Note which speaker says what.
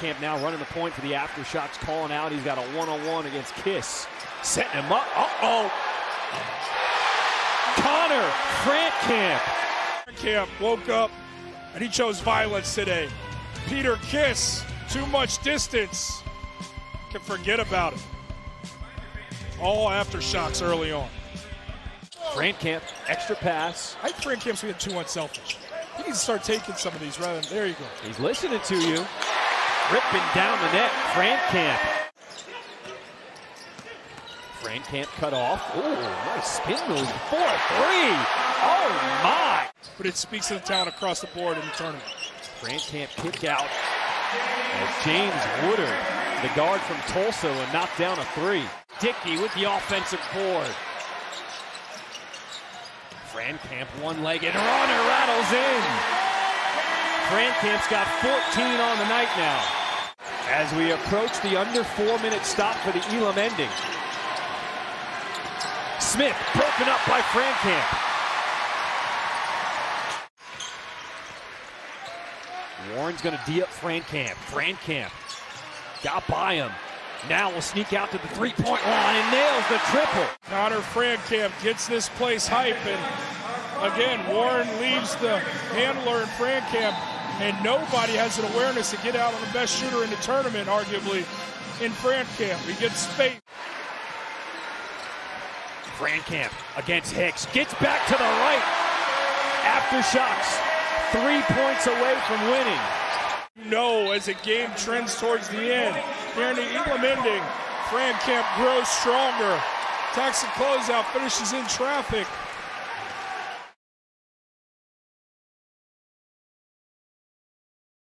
Speaker 1: Camp now running the point for the aftershocks, calling out. He's got a one-on-one against Kiss. Setting him up. Uh-oh. Conner Camp.
Speaker 2: Camp woke up and he chose violence today. Peter Kiss, too much distance. Can forget about it. All aftershocks early on.
Speaker 1: Frankamp, extra pass.
Speaker 2: I think Camp's being too unselfish. He needs to start taking some of these rather than, there you go.
Speaker 1: He's listening to you. Ripping down the net, Camp. Camp cut off. Ooh, nice spin move. 4 3. Oh, my.
Speaker 2: But it speaks to the talent across the board in the tournament.
Speaker 1: Camp kick out as James Woodard, the guard from Tulsa, will knock down a three. Dickey with the offensive board. Frankamp one-legged runner rattles in. Camp's got 14 on the night now. As we approach the under four-minute stop for the Elam ending. Smith broken up by Camp. Warren's going to D up Camp. Camp got by him. Now will sneak out to the three-point line and nails the triple.
Speaker 2: Conner Camp gets this place hype, and again, Warren leaves the handler in Camp, and nobody has an awareness to get out on the best shooter in the tournament, arguably, in Camp. He gets space.
Speaker 1: Camp against Hicks. Gets back to the right. Aftershocks. Three points away from winning.
Speaker 2: No, as the game trends towards the end. Here in the Elam ending, Camp grows stronger. The closeout, finishes in traffic.